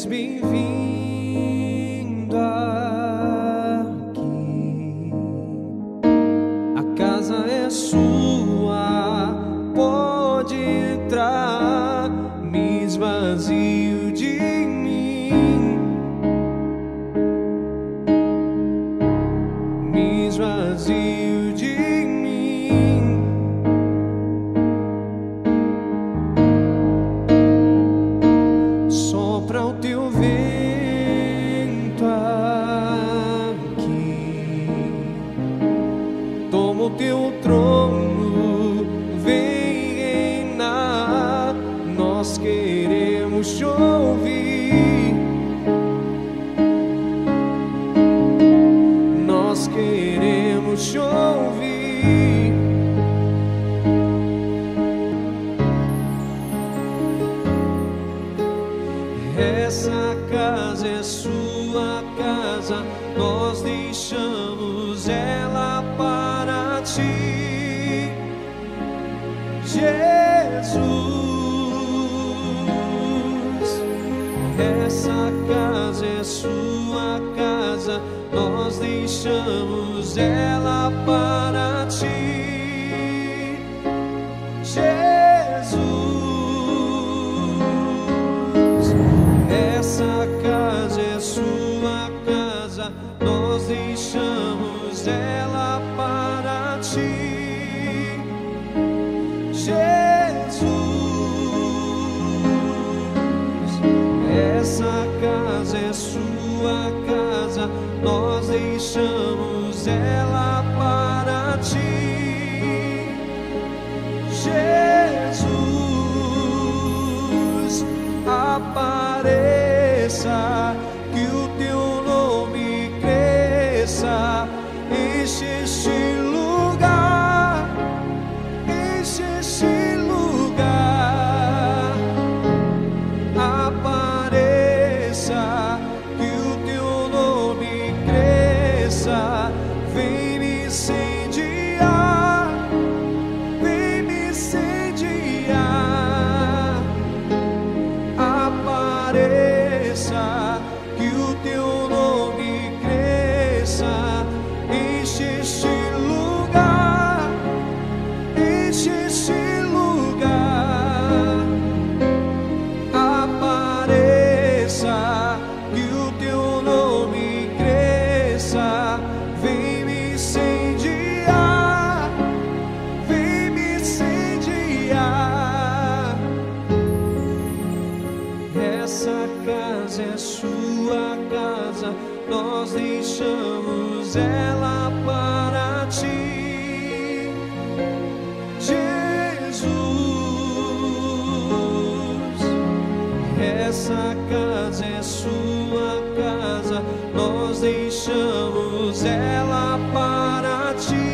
és bem-vindo aqui. A casa é sua, Teu trono, vem reinar. Nós queremos te ouvir. Nós queremos te ouvir. Essa ti, Jesus. Essa casa é sua casa, nós deixamos ela para Essa casa é sua casa, nós deixamos nós deixamos ela para ti, Jesus. Essa casa é sua casa, nós deixamos ela para ti,